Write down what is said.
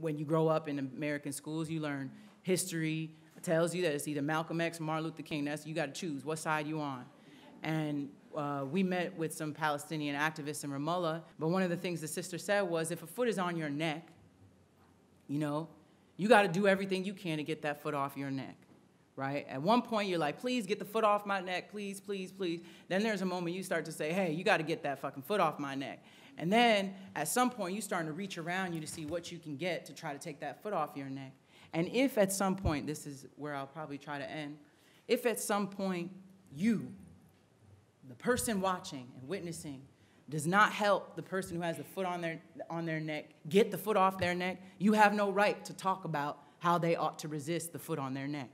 when you grow up in American schools, you learn history tells you that it's either Malcolm X or Martin Luther King. That's you got to choose what side you on. And uh, we met with some Palestinian activists in Ramallah. But one of the things the sister said was, if a foot is on your neck, you know, you got to do everything you can to get that foot off your neck right? At one point, you're like, please get the foot off my neck, please, please, please. Then there's a moment you start to say, hey, you got to get that fucking foot off my neck. And then at some point, you starting to reach around you to see what you can get to try to take that foot off your neck. And if at some point, this is where I'll probably try to end, if at some point you, the person watching and witnessing, does not help the person who has the foot on their, on their neck get the foot off their neck, you have no right to talk about how they ought to resist the foot on their neck.